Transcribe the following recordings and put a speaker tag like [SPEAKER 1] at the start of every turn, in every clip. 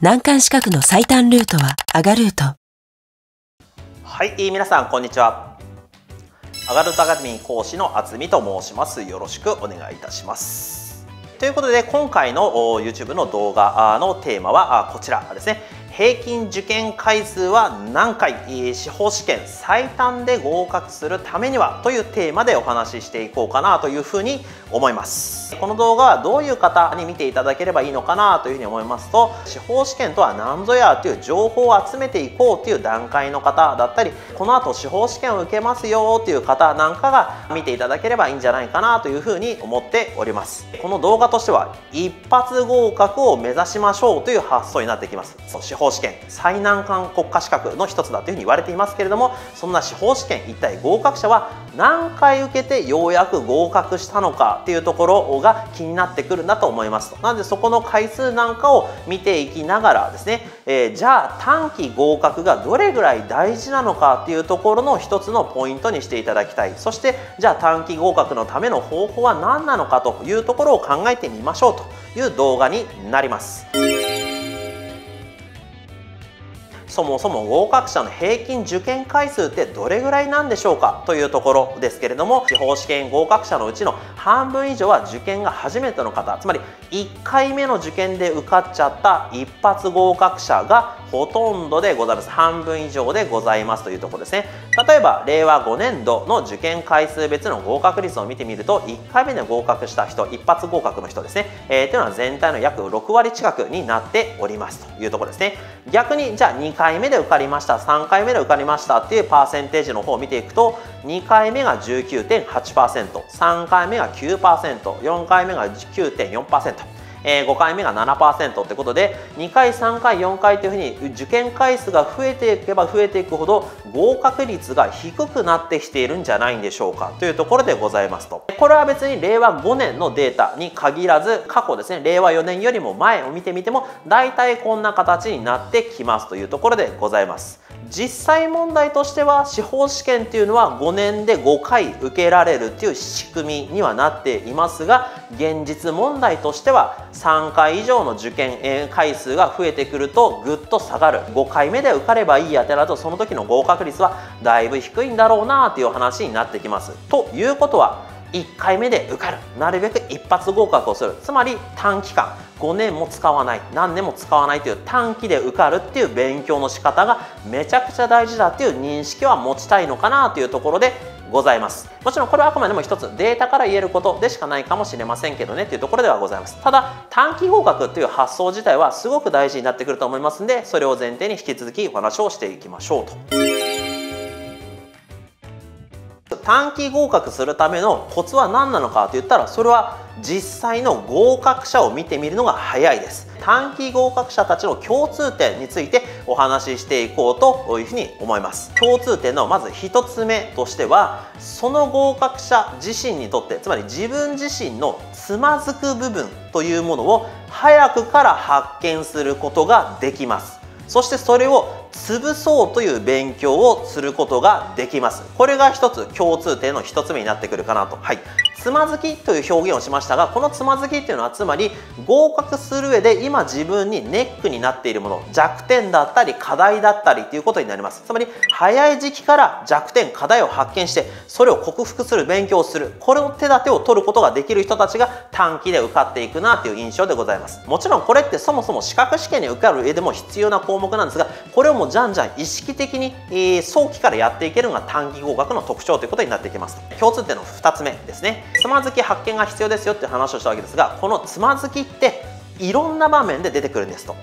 [SPEAKER 1] 難関資格の最短ルートはアガルート。
[SPEAKER 2] はい皆さんこんにちは。アガルートアカデミー講師の厚美と申します。よろしくお願いいたします。ということで今回の YouTube の動画のテーマはこちらですね。平均受験回数は何回？司法試験最短で合格するためにはというテーマでお話ししていこうかなというふうに思います。この動画はどういう方に見ていただければいいのかなというふうに思いますと司法試験とは何ぞやという情報を集めていこうという段階の方だったりこの後司法試験を受けますよという方なんかが見ていただければいいんじゃないかなというふうに思っております。この動画としては一発合格を目指しましょうという発想になってきます。司法試験最難関国家資格の一つだというふうに言われていますけれどもそんな司法試験一体合格者は何回受けてようやく合格したのかっていうところが気になってくるんだと思いますなのでそこの回数なんかを見ていきながらですね、えー、じゃあ短期合格がどれぐらい大事なのかっていうところの一つのポイントにしていただきたいそしてじゃあ短期合格のための方法は何なのかというところを考えてみましょうという動画になります。そもそも合格者の平均受験回数ってどれぐらいなんでしょうかというところですけれども司法試験合格者のうちの半分以上は受験が初めての方つまり1回目の受験で受かっちゃった一発合格者がほとんどでございます。半分以上でございますというところですね。例えば令和5年度の受験回数別の合格率を見てみると1回目で合格した人一発合格の人ですね、えー、というのは全体の約6割近くになっておりますというところですね。逆にじゃあ2回目で受かりました3回目で受かりましたっていうパーセンテージの方を見ていくと2回目が 19.8%3 回目が 9%4 回目が9.4%えー、5回目が7%ってことで2回3回4回というふうに受験回数が増えていけば増えていくほど合格率が低くなってきているんじゃないんでしょうかというところでございますと。これは別に令和5年のデータに限らず過去ですね令和4年よりも前を見てみても大体こんな形になってきますというところでございます。実際問題としては司法試験っていうのは5年で5回受けられるっていう仕組みにはなっていますが現実問題としては3回以上の受験回数が増えてくるとぐっと下がる。5回目で受かればいいやてだとその時の合格率はだいぶ低いんだろうなっていう話になってきます。ということは1回目で受かる。なるべく一発合格をする。つまり短期間。5年も使わない何年も使わないという短期で受かるっていう勉強の仕方がめちゃくちゃ大事だっていう認識は持ちたいのかなというところでございますもちろんこれはあくまでも一つデータから言えることでしかないかもしれませんけどねっていうところではございますただ短期合格っていう発想自体はすごく大事になってくると思いますんでそれを前提に引き続きお話をしていきましょうと。短期合格するためのコツは何なのかと言ったらそれは実際の合格者を見てみるのが早いです。短期合格者たちの共通点についてお話ししていこうというふうに思います。共通点のまず1つ目としてはその合格者自身にとってつまり自分自身のつまずく部分というものを早くから発見することができます。そしてそれを潰そうという勉強をすることができます。これが一つ共通点の一つ目になってくるかなと。はい。つまずきという表現をしましたがこのつまずきっていうのはつまり合格する上で今自分にネックになっているもの弱点だったり課題だったりということになります。つまり早い時期から弱点課題を発見してそれを克服する勉強するこれの手立てを取ることができる人たちが短期で受かっていくなという印象でございます。もちろんこれってそもそも資格試験に受かる上でも必要な項目なんですがこれをもうじゃんじゃん意識的に、え、早期からやっていけるのが短期合格の特徴ということになってきます。共通点の2つ目ですね。つまずき発見が必要ですよっていう話をしたわけですがこのつまずきっていろんな場面で出てくるんですと。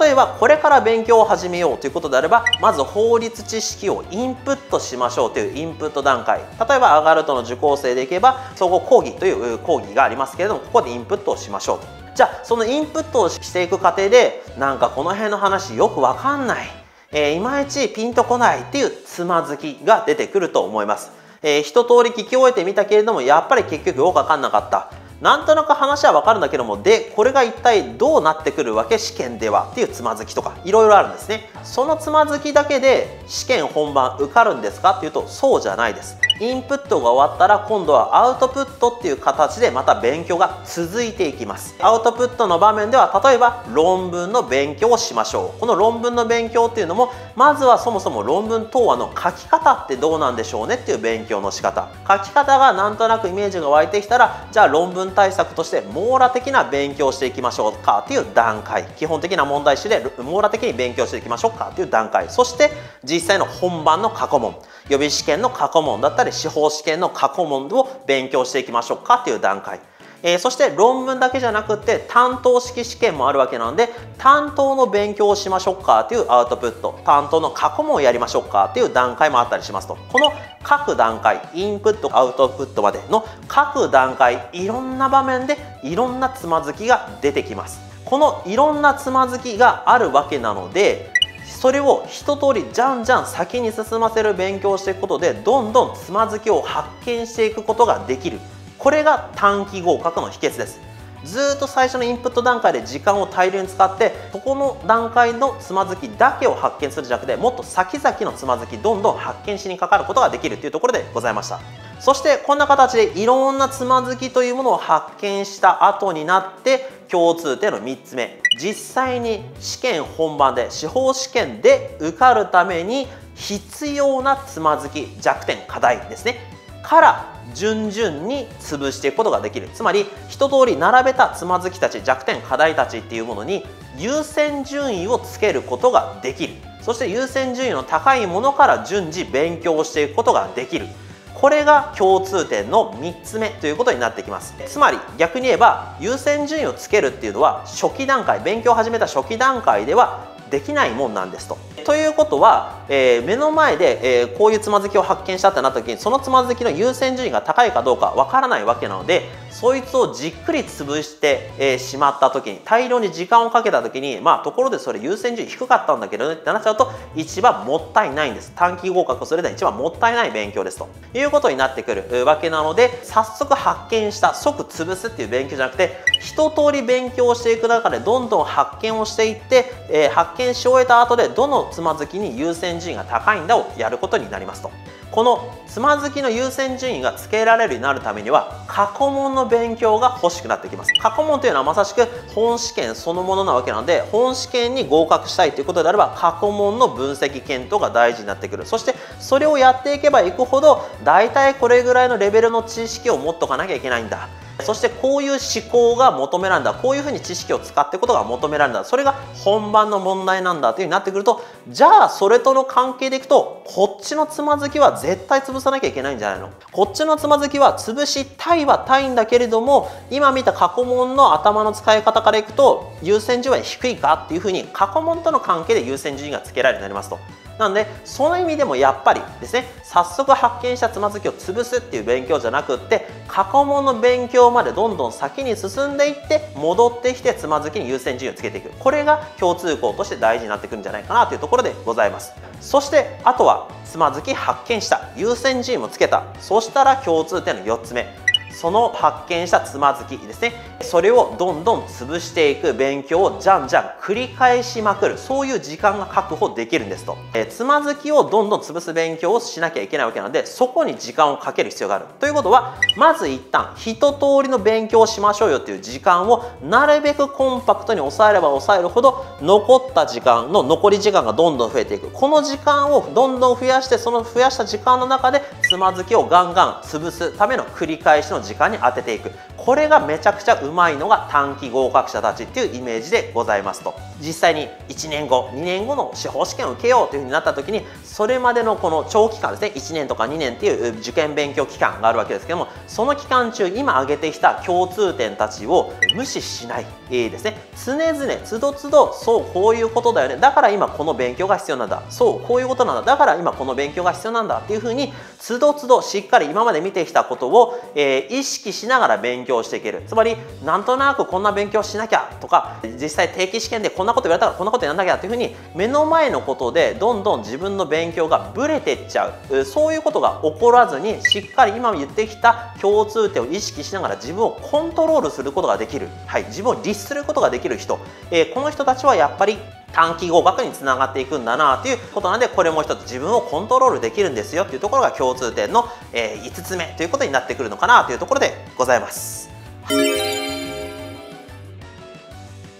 [SPEAKER 2] 例えばこれから勉強を始めようということであればまず法律知識をインプットしましょうというインプット段階。例えばアガルトの受講生でいけば総合講義という講義がありますけれどもここでインプットをしましょうと。じゃあそのインプットをしていく過程でなんかこの辺の話よくわかんない。えー、いまいちピンとこないっていうつまずきが出てくると思います。えー、一通り聞き終えてみたけれどもやっぱり結局よく分かんなかった。なんとなく話は分かるんだけどもでこれが一体どうなってくるわけ試験では？っていうつまずきとかいろいろあるんですね。そのつまずきだけで試験本番受かるんですかっていうとそうじゃないです。インプットが終わったら今度はアウトプットっていう形でまた勉強が続いていきます。アウトプットの場面では例えば論文の勉強をしましょう。この論文の勉強っていうのもまずはそもそも論文答案の書き方ってどうなんでしょうねっていう勉強の仕方。書き方がなんとなくイメージが湧いてきたらじゃあ論文対策として網羅的な勉強をしていきましょうかっていう段階。基本的な問題集で網羅的に勉強していきましょうかっていう段階。そして実際の本番の過去問。予備試験の過去問だったり司法試験の過去問を勉強していきましょうかっていう段階。えー、そして論文だけじゃなくて担当式試験もあるわけなので担当の勉強をしましょうかというアウトプット担当の過去問をやりましょうかという段階もあったりしますと。この各段階インプットアウトプットまでの各段階いろんな場面でいろんなつまずきが出てきます。このいろんなつまずきがあるわけなのでそれを一通りじゃんじゃん先に進ませる勉強をしていくことでどんどんつまずきを発見していくことができる。これが短期合格の秘訣です。ずっと最初のインプット段階で時間を大量に使ってここの段階のつまずきだけを発見するんじゃなくてもっと先々のつまずきどんどん発見しにかかることができるというところでございました。そしてこんな形でいろんなつまずきというものを発見した後になって共通点の3つ目。実際に試験本番で司法試験で受かるために必要なつまずき弱点課題ですね。から順々に潰していくことができる。つまり一通り並べたつまずきたち弱点課題たちっていうものに優先順位をつけることができる。そして優先順位の高いものから順次勉強していくことができる。これが共通点の3つ目ということになってきます。つまり逆に言えば優先順位をつけるっていうのは初期段階勉強を始めた初期段階ではできないもんなんですと。ということは、えー、目の前で、えー、こういうつまずきを発見したってなった時にそのつまずきの優先順位が高いかどうかわからないわけなのでそいつをじっくり潰して、え、しまった時に大量に時間をかけた時にまあところでそれ優先順位低かったんだけどねってなっちゃうと一番もったいないんです。短期合格するで一番もったいない勉強です。ということになってくる。わけなので早速発見した即潰すっていう勉強じゃなくて一通り勉強していく中でどんどん発見をしていって、え、発見し終えた後でどのつまずきに優先順位が高いんだをやることになりますと。このつまずきの優先順位がつけられるようになるためには過去問のの勉強が欲しくなってきます。過去問というのはまさしく本試験そのものなわけなので本試験に合格したいということであれば過去問の分析検討が大事になってくる。そしてそれをやっていけばいくほど大体これぐらいのレベルの知識を持っとかなきゃいけないんだ。そしてこういう思考が求められるんだこういうふうに知識を使ってことが求められるんだそれが本番の問題なんだというふうになってくるとじゃあそれとの関係でいくとこっちのつまずきは絶対潰さなきゃいけないんじゃないの？こっちのつまずきは潰したいはたいんだけれども今見た過去問の頭の使い方からいくと優先順位は低いかっていうふうに過去問との関係で優先順位がつけられるようになりますと。なのでその意味でもやっぱりですね早速発見したつまずきを潰すっていう勉強じゃなくって過去問の勉強までどんどん先に進んでいって戻ってきてつまずきに優先順位をつけていく。これが共通項として大事になってくるんじゃないかなというところでございます。そしてあとはつまずき発見した。優先順位もつけた。そしたら共通点の4つ目。その発見したつまずきですね。それをどんどん潰していく勉強をじゃんじゃん繰り返しまくる。そういう時間が確保できるんですと、えつまずきをどんどん潰す勉強をしなきゃいけないわけなのでそこに時間をかける必要がある。ということはまず一旦一通りの勉強をしましょうよっていう時間をなるべくコンパクトに抑えれば抑えるほど残った時間の残り時間がどんどん増えていく。この時間をどんどん増やしてその増やした時間の中でつまずきをガンガン潰すための繰り返しの時間に当てていく。これがめちゃくちゃうまいのが短期合格者たちっていうイメージでございますと。実際に1年後2年後の司法試験を受けようというふうになった時にそれまでのこの長期間ですね1年とか2年っていう受験勉強期間があるわけですけどもその期間中今挙げてきた共通点たちを無視しない、えー、ですね。常々つどつどそうこういうことだよね。だから今この勉強が必要なんだ。そうこういうことなんだ。だから今この勉強が必要なんだっていうふうにつどつどしっかり今まで見てきたことを、えー、意識しながら勉強していける。つまりなんとなくこんな勉強しなきゃとか実際定期試験でこんなこと言われたからこんなことやんなきゃっていうふうに目の前のことでどんどん自分の勉強がブレてっちゃう。そういうことが起こらずにしっかり今言ってきた共通点を意識しながら自分をコントロールすることができる、はい、自分を律することができる人、えー、この人たちはやっぱり短期合格につながっていくんだなということなんでこれも一つ自分をコントロールできるんですよというところが共通点の、え、5つ目ということになってくるのかなというところでございます。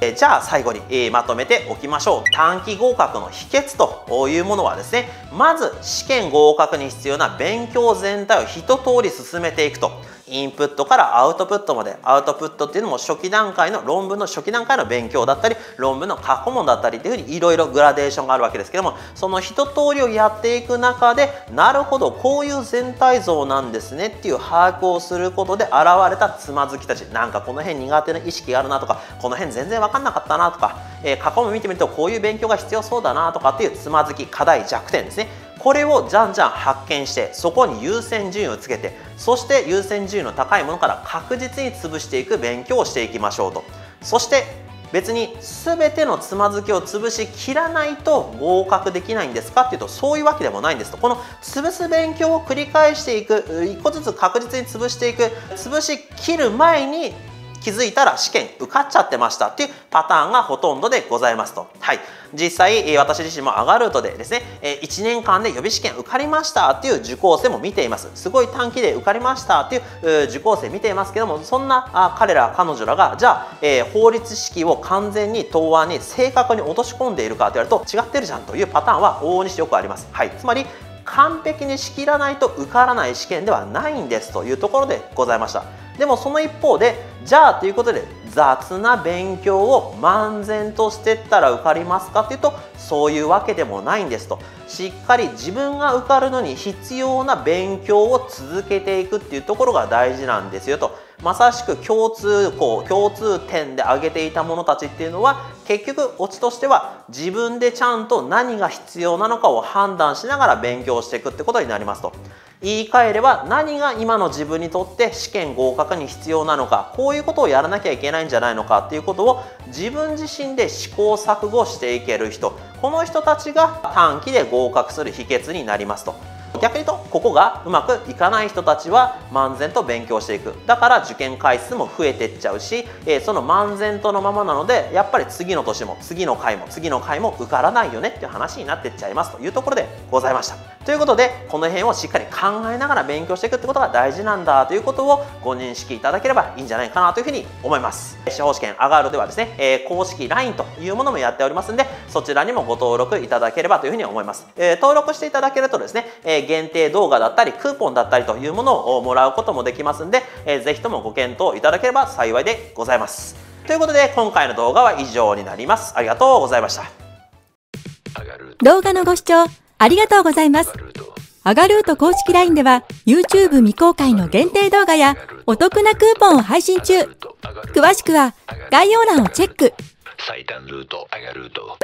[SPEAKER 2] えじゃあ最後に、えまとめておきましょう短期合格の秘訣というものはですねまず試験合格に必要な勉強全体を一通り進めていくとインプットからアウトプットまでアウトプットっていうのも初期段階の論文の初期段階の勉強だったり論文の過去問だったりっていうふうにいろいろグラデーションがあるわけですけどもその一通りをやっていく中でなるほどこういう全体像なんですねっていう把握をすることで現れたつまずきたちなんかこの辺苦手な意識があるなとかこの辺全然分かんなかったなとか、えー、過去問見てみるとこういう勉強が必要そうだなとかっていうつまずき課題弱点ですねこれをじゃんじゃん発見してそこに優先順位をつけてそして優先順位の高いものから確実に潰していく勉強をしていきましょうと。そして別に全てのつまずきを潰しきらないと合格できないんですかっていうとそういうわけでもないんですと。この潰す勉強を繰り返していく一個ずつ確実に潰していく潰しきる前に気づいたら試験受かっちゃってましたっていうパターンがほとんどでございますと。はい。実際、私自身もアガルートでですね、1年間で予備試験受かりましたっていう受講生も見ています。すごい短期で受かりましたっていう受講生見ていますけども、そんな彼ら、彼女らが、じゃあ、え法律式を完全に答案に正確に落とし込んでいるかと言われると違ってるじゃんというパターンは往々にしてよくあります。はい。つまり、完璧に仕切らないと受からない試験ではないんですというところでございました。でもその一方でじゃあということで雑な勉強を漫然としてったら受かりますかっていうとそういうわけでもないんですとしっかり自分が受かるのに必要な勉強を続けていくっていうところが大事なんですよとまさしく共通項共通点で挙げていた者たちっていうのは結局オチとしては自分でちゃんと何が必要なのかを判断しながら勉強していくってことになりますと。言い換えれば何が今の自分にとって試験合格に必要なのかこういうことをやらなきゃいけないんじゃないのかっていうことを自分自身で試行錯誤していける人この人たちが短期で合格する秘訣になりますと。逆に言うとここがうまくいかない人たちは漫然と勉強していく。だから受験回数も増えてっちゃうし、えー、その漫然とのままなのでやっぱり次の年も次の回も次の回も受からないよねっていう話になってっちゃいますというところでございました。ということでこの辺をしっかり考えながら勉強していくってことが大事なんだということをご認識いただければいいんじゃないかなというふうに思います。司法試験アガールではですね、えー、公式 LINE というものもやっておりますんでそちらにもご登録いただければというふうに思います、えー、登録していただけるとですね、え限定動画だったりクーポンだったりというものをもらうこともできますんで、えー、ぜひともご検討いただければ幸いでございます。ということで今回の動画は以上になります。ありがとうございました。
[SPEAKER 3] 動画のご視聴ありがとうございます。アガルート公式 LINE では YouTube 未公開の限定動画やお得なクーポンを配信中。詳しくは概要欄をチェック。最短ルートアガルート